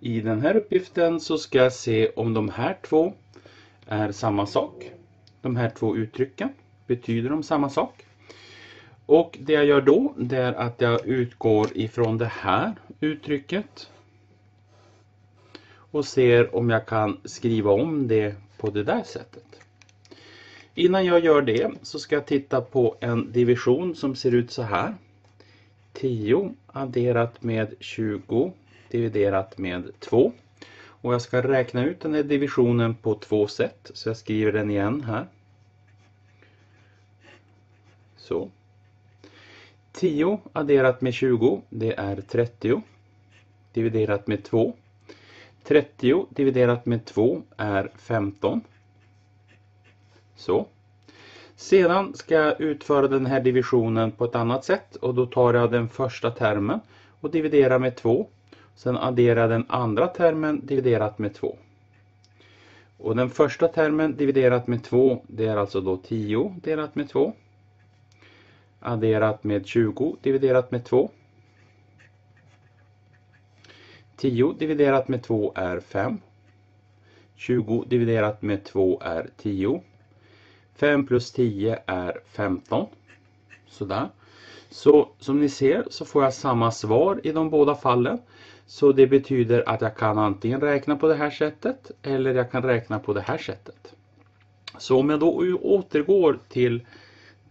I den här uppgiften så ska jag se om de här två är samma sak. De här två uttrycken, betyder de samma sak? Och det jag gör då, det är att jag utgår ifrån det här uttrycket och ser om jag kan skriva om det på det där sättet. Innan jag gör det så ska jag titta på en division som ser ut så här. 10 adderat med 20 dividerat med 2. Och jag ska räkna ut den här divisionen på två sätt. Så jag skriver den igen här. Så. 10 adderat med 20 det är 30. Dividerat med 2. 30 dividerat med 2 är 15. Så. Sedan ska jag utföra den här divisionen på ett annat sätt och då tar jag den första termen och dividerar med 2. Sen adderar jag den andra termen dividerat med 2. Och den första termen dividerat med 2 det är alltså då 10 delat med 2. Adderat med 20 dividerat med 2. 10 dividerat med 2 är 5. 20 dividerat med 2 är 10. 5 plus 10 är 15. Sådär. Så som ni ser så får jag samma svar i de båda fallen. Så det betyder att jag kan antingen räkna på det här sättet eller jag kan räkna på det här sättet. Så om jag då återgår till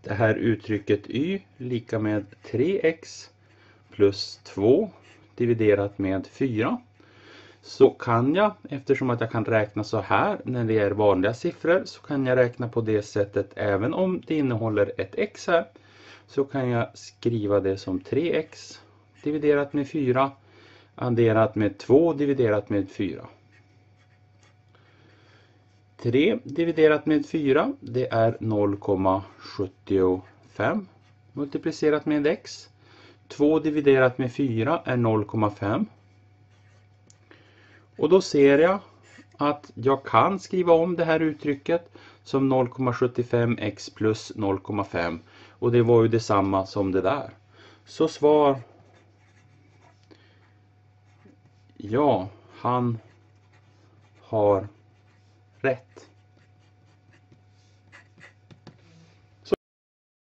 det här uttrycket y lika med 3x plus 2 dividerat med 4 så kan jag, eftersom att jag kan räkna så här när det är vanliga siffror, så kan jag räkna på det sättet även om det innehåller ett x här. Så kan jag skriva det som 3x dividerat med 4 adderat med 2 dividerat med 4. 3 dividerat med 4 det är 0,75 multiplicerat med x. 2 dividerat med 4 är 0,5. Och då ser jag att jag kan skriva om det här uttrycket som 0,75x plus 0,5 och det var ju detsamma som det där. Så svar Ja, han har rätt.